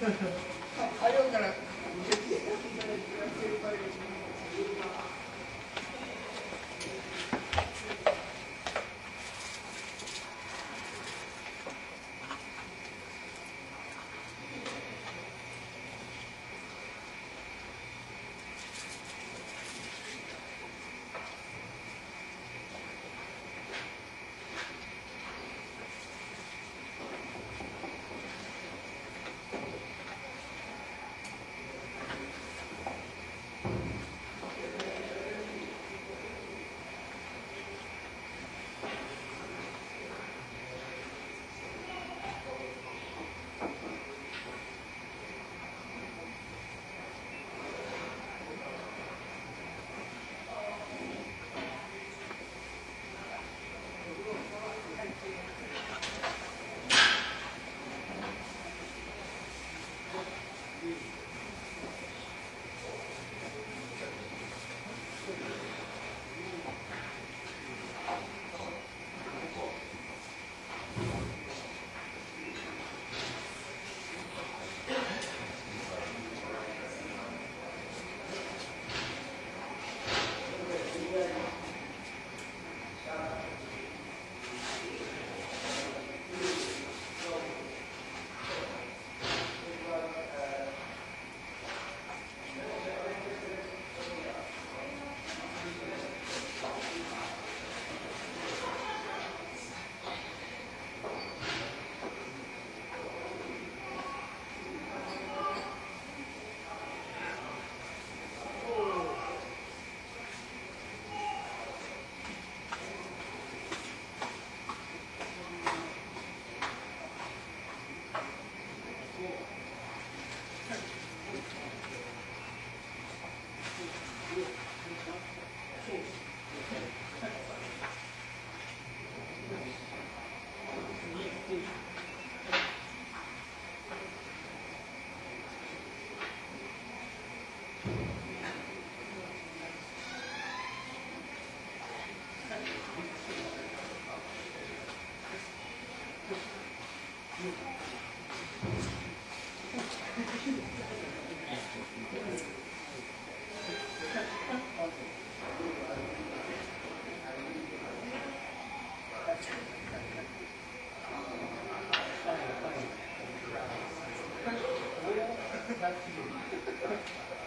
はい、とうから。っていう。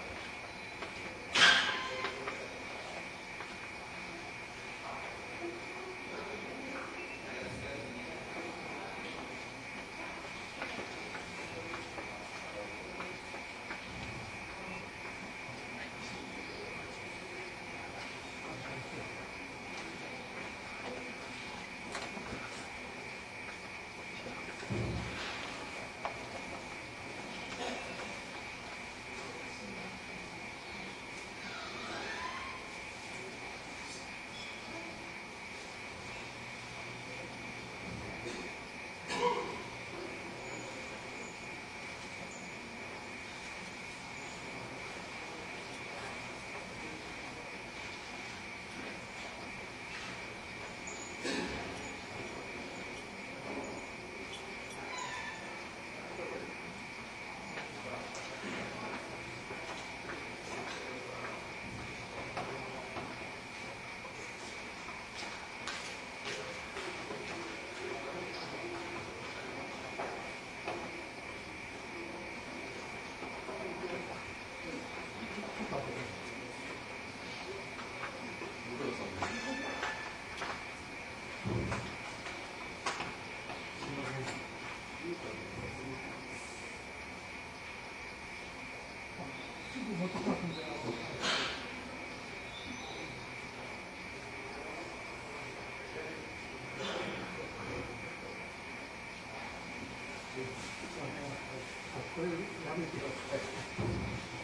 これやめてください。